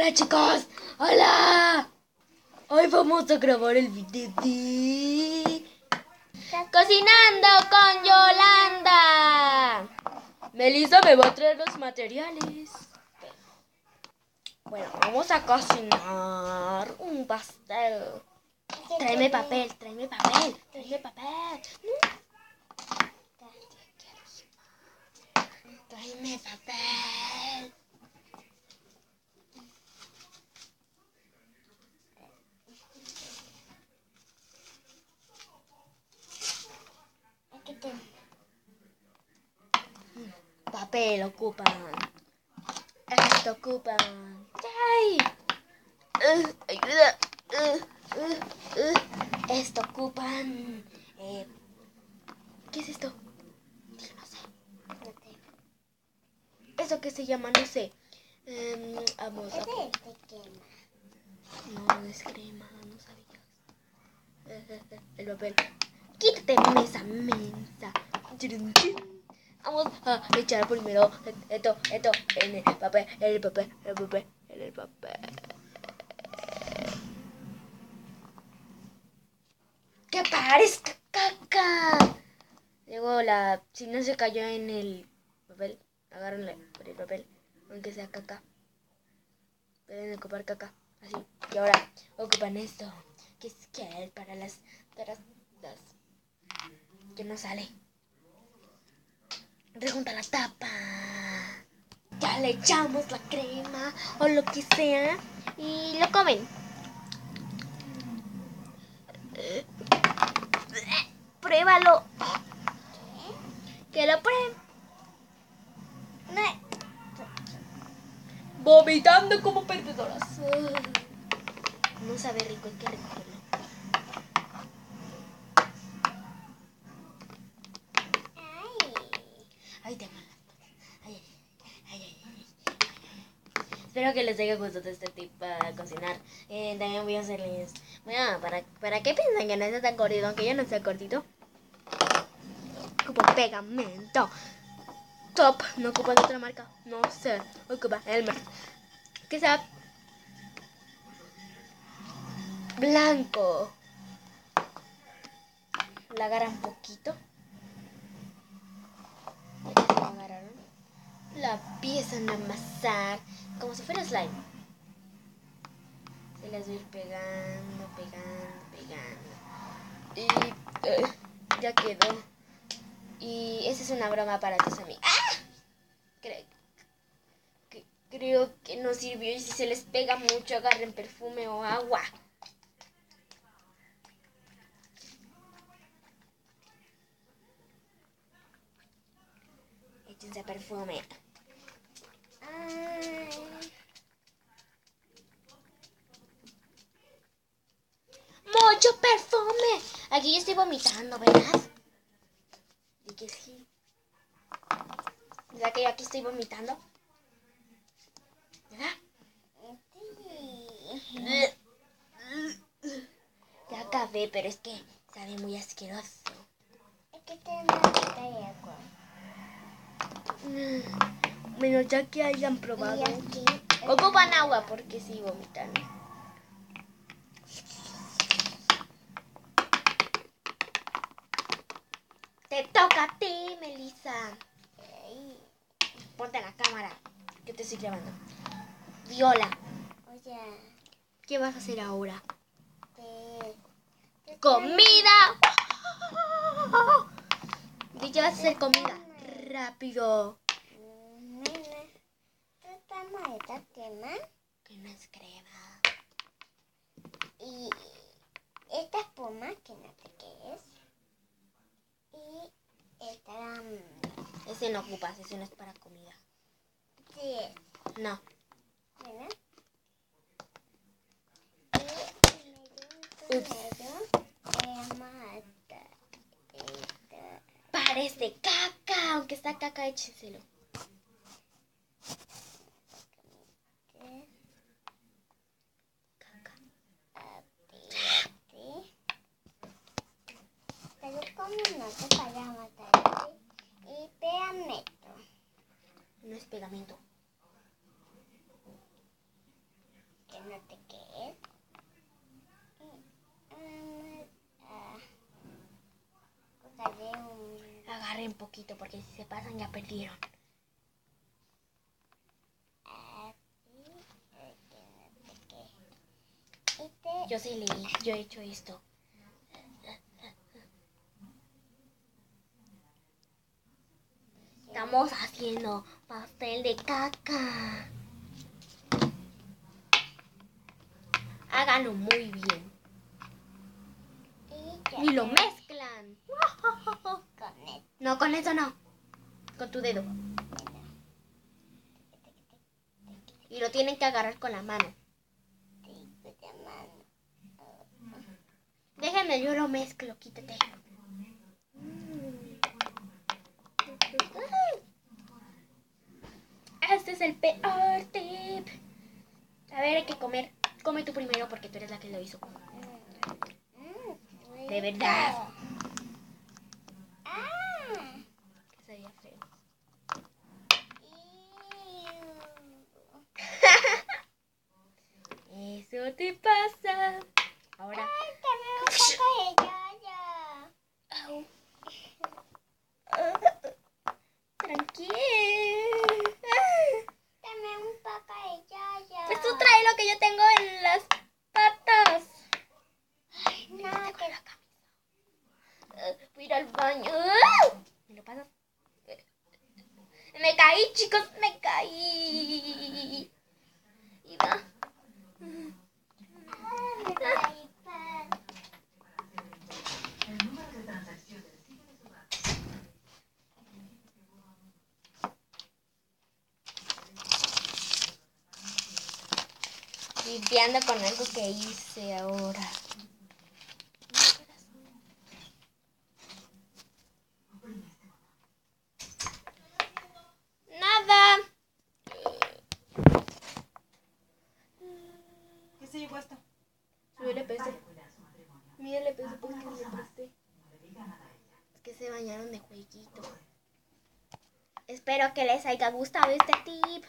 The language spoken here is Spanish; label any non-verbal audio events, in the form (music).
Hola chicos, hola. Hoy vamos a grabar el video de Cocinando con Yolanda. Melissa me va a traer los materiales. Bueno, vamos a cocinar un pastel. Tráeme papel, tráeme papel, tráeme papel. Tráeme papel. Papel ocupan. Esto ocupan. ¡Ay! Uh, ayuda. Uh, uh. Esto ocupan. Eh, ¿Qué es esto? No sé. ¿Eso qué se llama? No sé. Vamos a... No, no es crema, no sabías. (laughs) El papel. Quítate mesa mensa. Vamos a echar primero esto, esto en el papel, en el papel, en el papel, en el papel. ¡Que parezca caca! Luego la... Si no se cayó en el papel, agárrenle por el papel, aunque sea caca. Pueden ocupar caca, así. Y ahora ocupan esto, que es que para las... Para las que no sale. Rejunta la tapa. Ya le echamos la crema o lo que sea y lo comen. Pruébalo. Que lo prueben. Vomitando como perdedoras. No sabe rico, hay que recogerlo. Ay, te amo. Ay, ay, ay, ay, Espero que les haya gustado este tip para cocinar. Eh, también voy a hacerles. Bueno, ¿para, ¿para qué piensan que no está tan cortito? Aunque yo no sea cortito. Ocupo pegamento. Top. No ocupa de otra marca. No sé. Ocupa Elmer. Que sea blanco. La agarra un poquito. La empiezan a amasar como si fuera slime. Se las voy a ir pegando, pegando, pegando. Y eh, ya quedó. Y esa es una broma para tus amigos. ¡Ah! Creo, que, creo que no sirvió. Y si se les pega mucho, agarren perfume o agua. Échense perfume. Mucho perfume. Aquí yo estoy vomitando, ¿verdad? Y que sí. ¿Verdad que yo aquí estoy vomitando? ¿Verdad? Ya acabé, pero es que sabe muy asqueroso. Es que de agua. Bueno, ya que hayan probado. Ocupan agua porque sí vomitan. Te toca a ti, Melissa. Ponte la cámara. Que te estoy grabando. Viola, O sea, ¿qué vas a hacer ahora? te- ¡Comida! ¿De qué vas a hacer comida? Rápido. Nena, ¿tú esta crema? Que no es crema. Y esta espuma, que no sé qué es. Y esta, mm, Ese no ocupas, ese no es para comida. sí, No. nena. Y eh. Parece caca, aunque está caca, échenselo. ¿Qué? Caca. ¿Sí? Pero como no te vaya a matar y pegamento. No es pegamento. no sé qué es. Mm, ah, de un... Agarren poquito porque si se pasan ya perdieron. Que no Yo sí leí, yo he hecho esto. Estamos haciendo pastel de caca. Háganlo muy bien. y lo mezclan. con (laughs) No, con eso no. Con tu dedo. Y lo tienen que agarrar con la mano. Déjenme, yo lo mezclo, quítate. Este es el peor tip. A ver, hay que comer. Come tú primero porque tú eres la que lo hizo. Mm, De rico. verdad. Ah. Que sería feo. Iu. Eso te pasa. Ahora. Ay, dame un poco de yoyo. Au. Tranquila. Dame un poco de yoyo. Pues tú trae lo que yo tengo en las patas. No, que Voy a ir al baño. ¿Me lo pasas? Me caí, chicos, me caí. Y va. Limpiando con algo que hice ahora. ¿Qué se llevó esto? Yo le pesé. Mira, le pesé porque le presté. Es que se bañaron de jueguito. Espero que les haya gustado este tip.